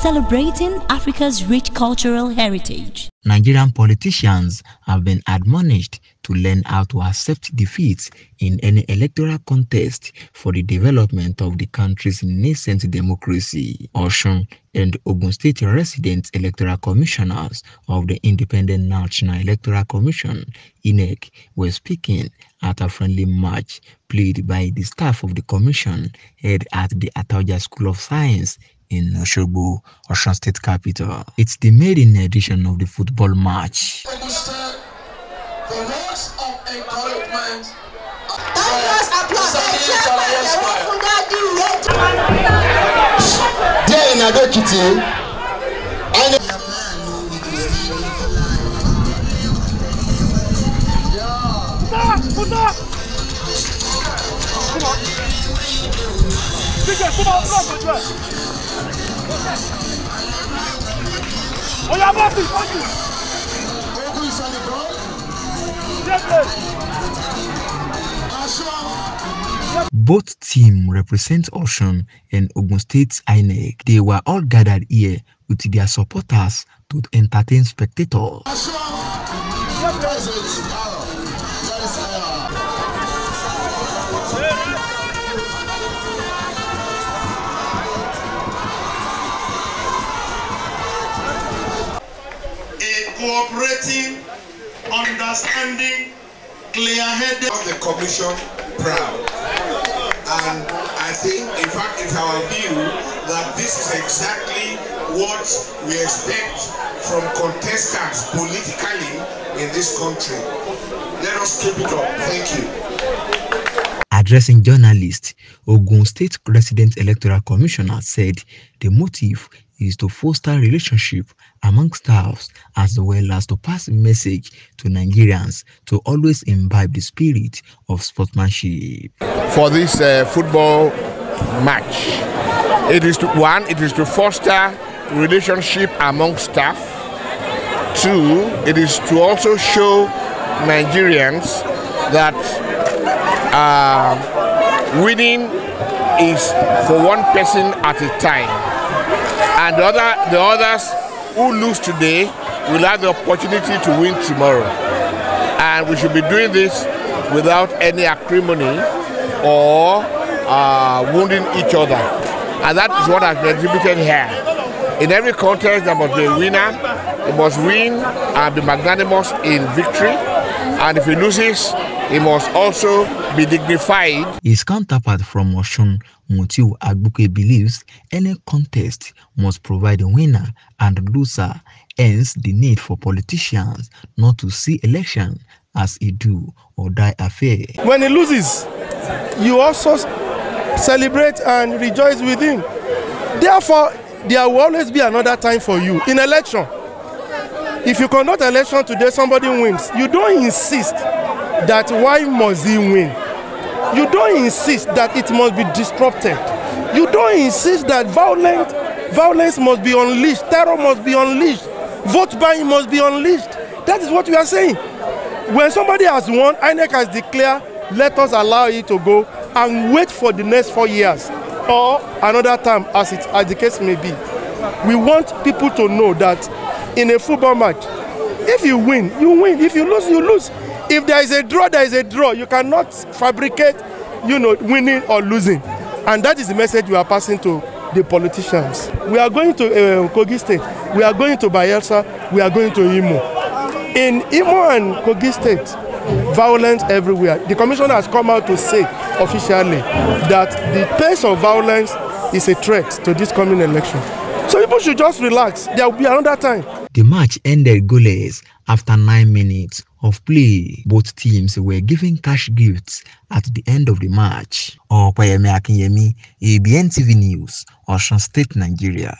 celebrating Africa's rich cultural heritage. Nigerian politicians have been admonished to learn how to accept defeat in any electoral contest for the development of the country's nascent democracy. Osun and Ogun State resident electoral commissioners of the Independent National Electoral Commission, INEC, were speaking at a friendly match played by the staff of the commission held at the Ataoja School of Science in Oshogbo, Osun State capital. It's the maiden edition of the football match. Understand the words of encouragement. díẹ̀ ìrìn àjò èkìtì ẹni. Oya bọ́sì bọ́sì. Ogun ìsọ̀nìkan. Jẹ́pẹ̀. Aṣọ. Both teams represent Osun and Ogun State INEC. They were all gathered here with their supporters to entertain spectators. Aṣọ. Cooperating, understanding, clear-headed the commission proud. And I think, in fact, it's our view that this is exactly what we expect from contestants politically in this country. Let us keep it up. Thank you. Addressing journalists, Ogun State Resident Electoral Commissioner said the motive is to foster relationship among staffs as well as to pass a message to Nigerians to always imbibe the spirit of sportsmanship. for this uh, football match. It is to one, it is to foster relationship among staff. Two, it is to also show Nigerians that uh, winning is for one person at a time, and the other, the others who lose today will have the opportunity to win tomorrow. And we should be doing this without any acrimony or uh, wounding each other. And that is what has been exhibited here. In every contest, there must be a winner. He must win and be magnanimous in victory. And if he loses, he must also be dignified His counterpart from Osun, Mutiu Agbuke believes any contest must provide a winner and loser, hence the need for politicians not to see election as a do or die affair. When he loses, you also celebrate and rejoice with him. Therefore, there will always be another time for you in election. If you conduct election today, somebody wins. You don't insist that why must he win? You don't insist that it must be disrupted. You don't insist that violent violence must be unleashed, terror must be unleashed, vote buying must be unleashed. That is what we are saying. When somebody has won, INEC has declared, let us allow it to go and wait for the next four years or another time, as it as the case may be. We want people to know that in a football match, if you win, you win. If you lose, you lose. If there is a draw, there is a draw. You cannot fabricate, you know, winning or losing. And that is the message we are passing to the politicians. We are going to uh, Kogi State. We are going to Bayelsa. We are going to Imo. In Imo and Kogi State, violence everywhere. The commissioner has come out to say officially that the pace of violence is a threat to this coming election. People should just relax. There will be another time. The match ended goalless after nine minutes of play. Both teams were given cash gifts at the end of the match. Opeyemi Akinyemi, ABN TV News, Osun State, Nigeria.